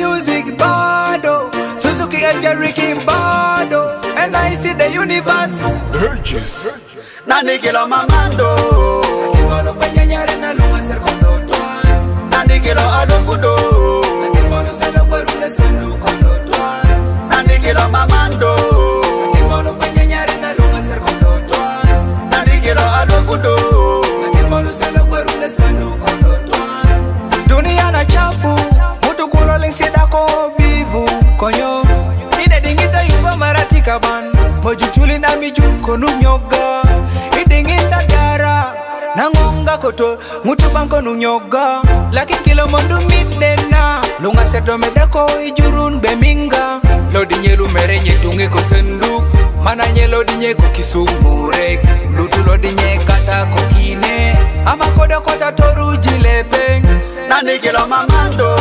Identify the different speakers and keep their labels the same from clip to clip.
Speaker 1: music bado, Suzuki and
Speaker 2: Jerry bado.
Speaker 1: And I see the universe. Urges
Speaker 2: Nanikilo mamando. Nanikilo mamando kaban mojuculin amijum konum nyogga idinginda dara nangonga koto ngutuban konum nyogga lakin kilo mondum mitdenna lunga serdomeda ko ijurun be minga. Lodi nyelumere nyetunge ko senduk mana nyelodi nye ko kisumurek lutulodi nye kata ko kine ama kodo kota toruji lepeng nanikilo mamando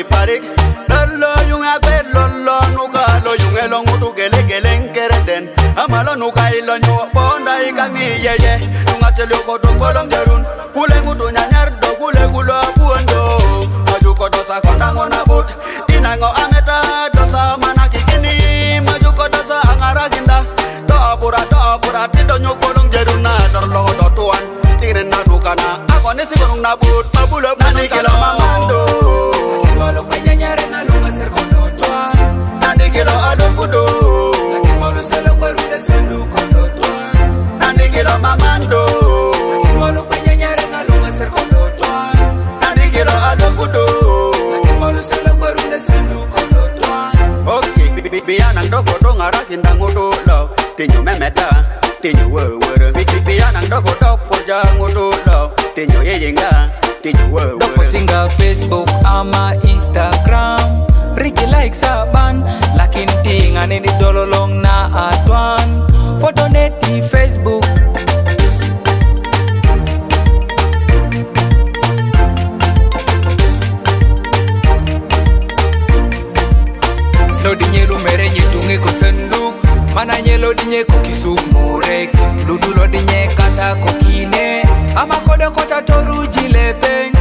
Speaker 2: lo toto iparik Lolo yung agwe lolo nuka lo yung elong utu gele geleng kereden Amalo nuka ilo nyo ponda ikang ni yeye Nunga chelyo koto kolong jerun Kule ngutu nyanyar do kule kulo apuando Maju koto sa konda ngona but. Inango ameta dosa mana kikini. Maju koto sa angara ginda. Do apura do apura tido nyo kolong jerun na Dorlo do tuan. Tingin na dukana Ako ni sigurong nabut Pia nang doko dong ara kinda ngodo lo Tinyo me meta Tinyo wo wo Pia nang doko dok porja ngodo lo Tinyo ye yenga Tinyo wo
Speaker 3: wo Doko singa Facebook ama Instagram. Ricky Rigi likes aban Lakin tinga nini dololong na odinye kokisumure kipludulo dinye kata
Speaker 2: kokine. Amakodo kota
Speaker 1: toruji lepeng